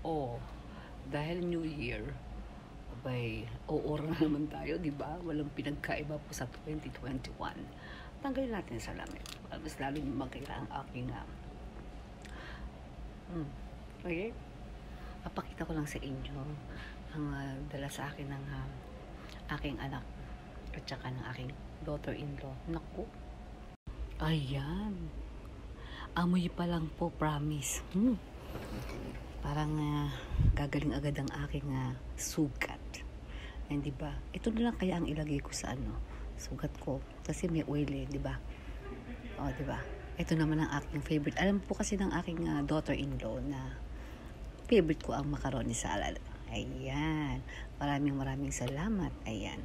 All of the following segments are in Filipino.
Oh, dahil New Year, abay, oora na naman tayo, di ba? Walang pinagkaiba po sa 2021. Tanggalin natin sa salamin. Mas lalo yung magkaila ang aking uh, hmm, okay? Papakita ko lang sa inyo ang uh, dala sa akin ng uh, aking anak at saka ng aking daughter-in-law. Naku. Ayan. Amoy pa lang po, promise. Hmm. Parang uh, gagaling agad ang aking uh, sugat. And di ba? Ito na lang kaya ang ilagay ko sa ano, sugat ko kasi may oil eh, di ba? Oh, di ba? Ito naman ang aking favorite. Alam po kasi ng aking uh, daughter-in-law na favorite ko ang macaroni salad. Ayan. Maraming maraming salamat. Ayan.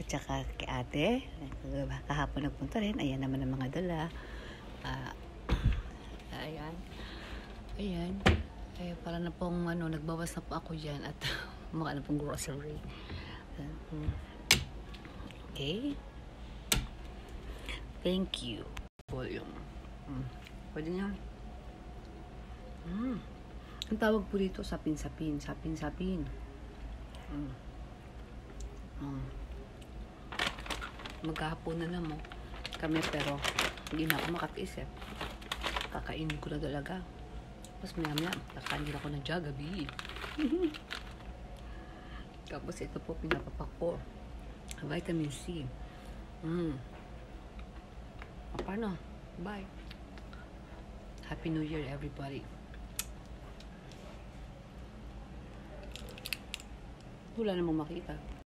At saka kay ate, kahapon nagpunta rin. Ayan naman ang mga dala. Uh, ayan. Ayan. Eh, para na pong ano, nagbawas na po ako dyan at mga ano pong grocery. Okay. Thank you. Volume. Mm. Pwede niya. Mm. Ang tawag po dito, sapin-sapin. Sapin-sapin. Mm. Mm. Maghahapon na naman kami pero hindi na ako makatiis eh. Kakainin ko na talaga. Tapos maya maya, kakain din ako ng jagabi. Tapos ito po pinapapak ko. Vitamin C. Mm. Paano? Bye. Happy New Year everybody. Wala namang makita.